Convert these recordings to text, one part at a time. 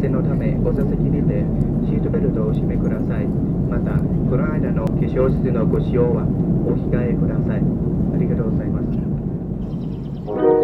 全のためお座席にてシートベルトをお締めください。またこの間の化粧室のご使用はお控えください。ありがとうございます。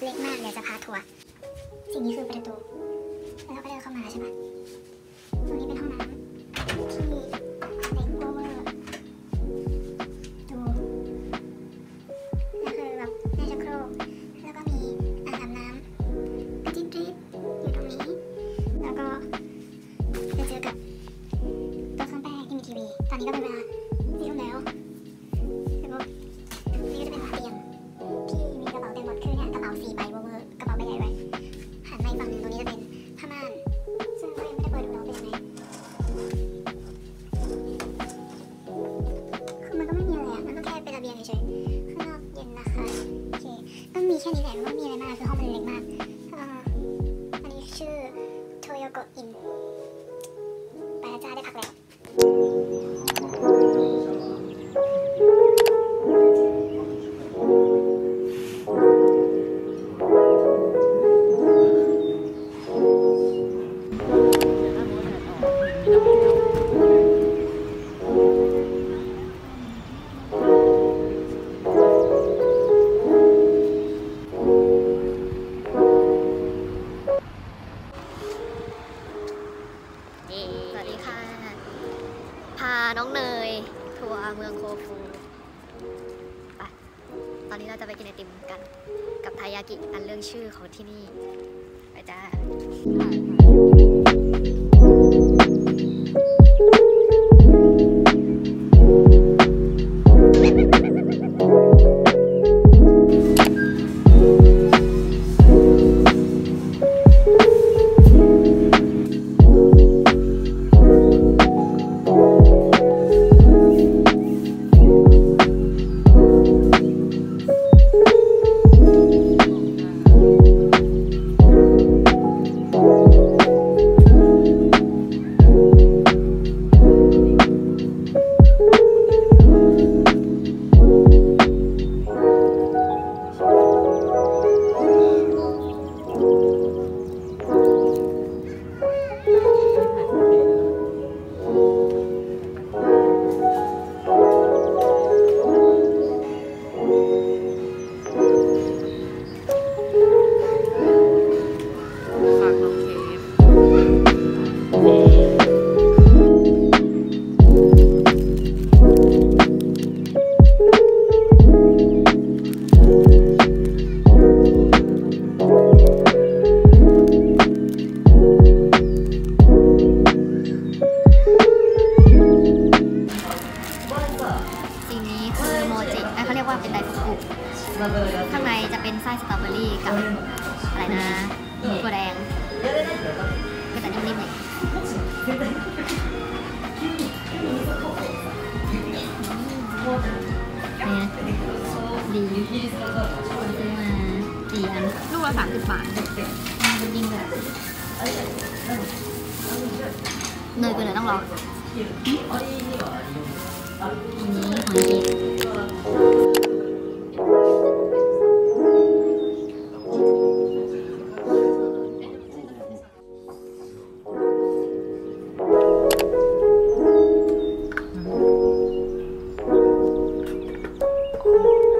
เล็กมากเดี๋ยวจะพาทัวร์สิ่งนี้คือประตู แล้วก็เดินเข้ามาใช่ไหม 맞아, 내가 그래요. Ooh.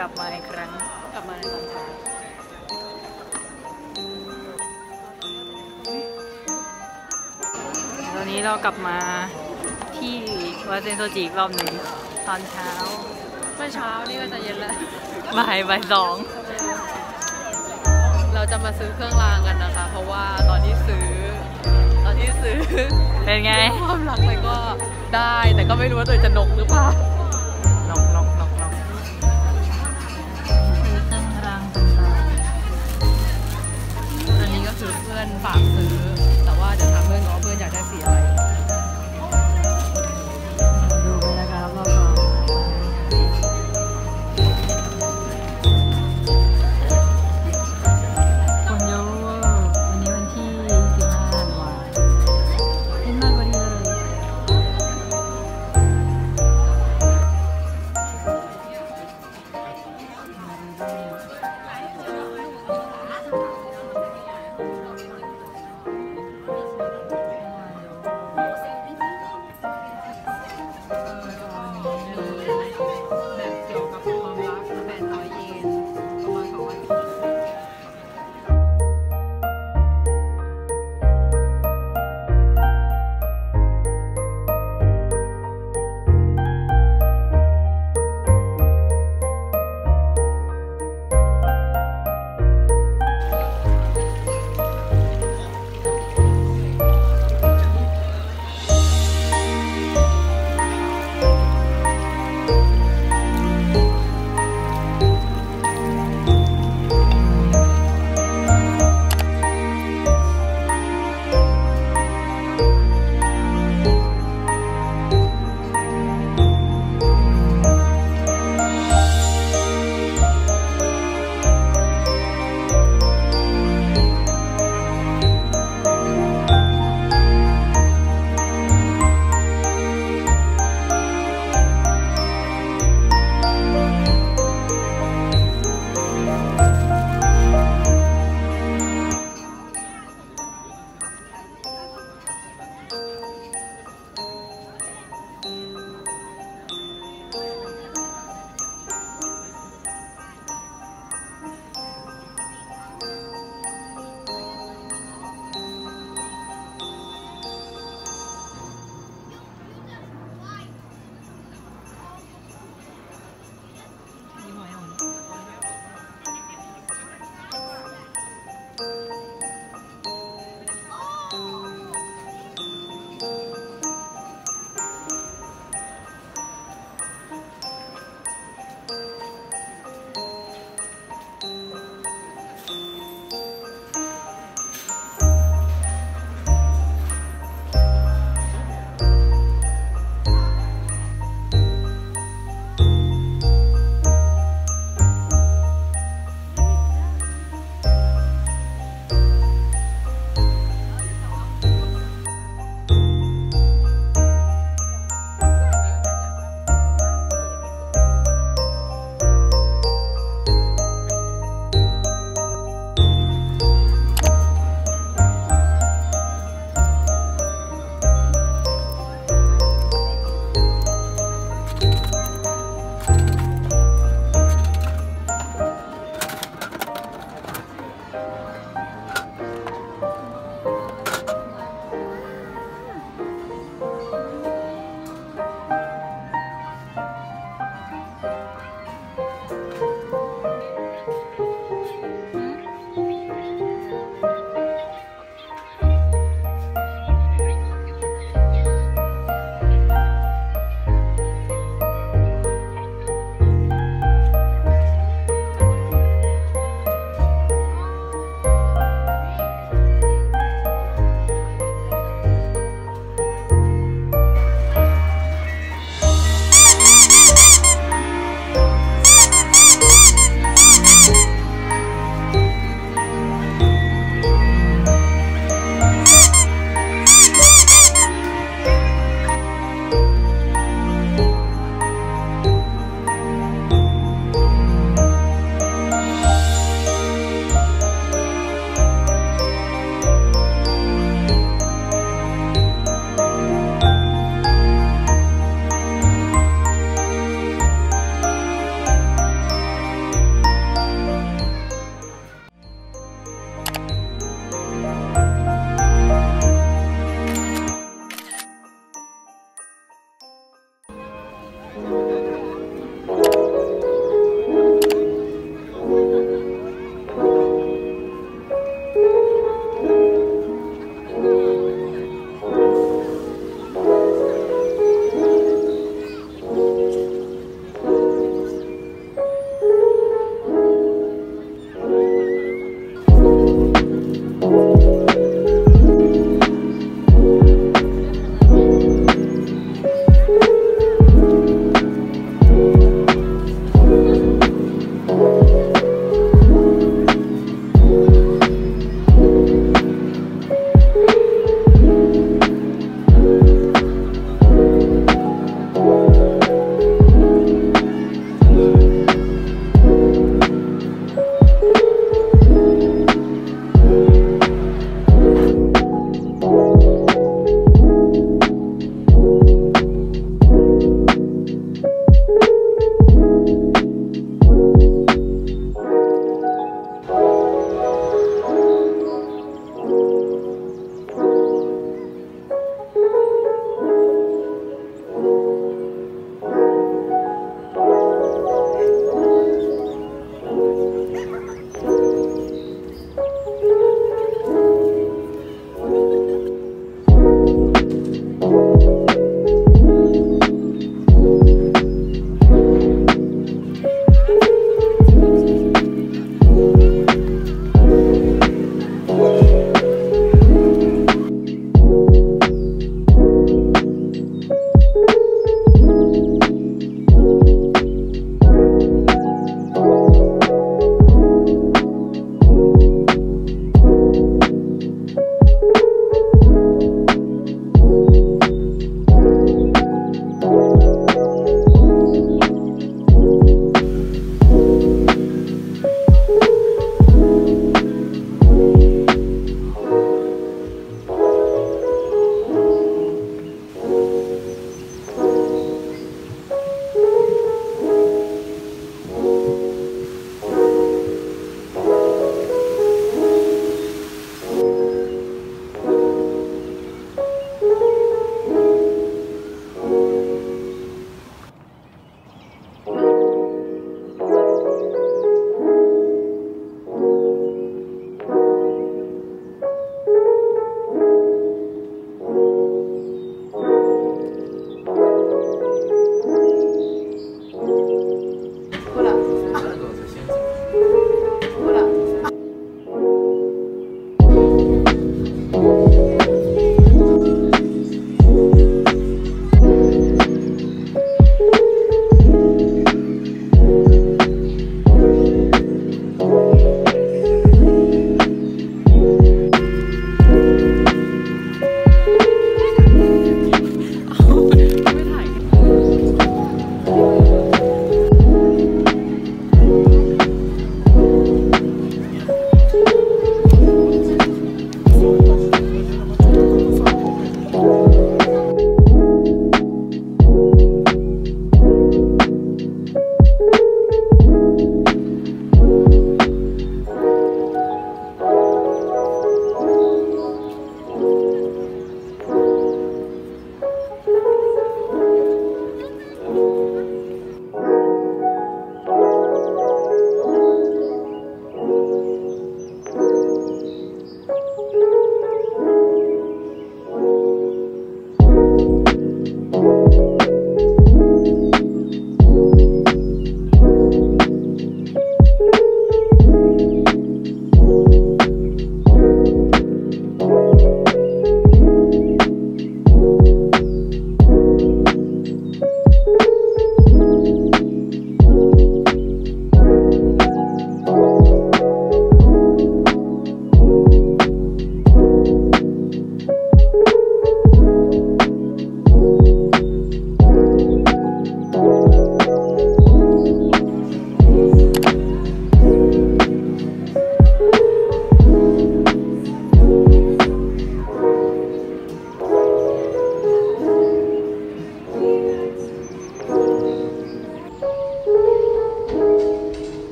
กลับมาอีกครั้ง กลับมาในตอนเช้าตอนนี้เรากลับมาที่วัดเซนโซจิอีกรอบหนึ่งตอนเช้า เมื่อเช้านี่ก็จะเย็นแล้ว บ่ายบ่ายสอง เราจะมาซื้อเครื่องรางกันนะคะ เพราะว่าตอนที่ซื้อ ตอนที่ซื้อ เป็นไง ความรักไปก็ได้ แต่ก็ไม่รู้ว่าตัวเองจะนกหรือเปล่า คือ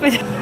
โ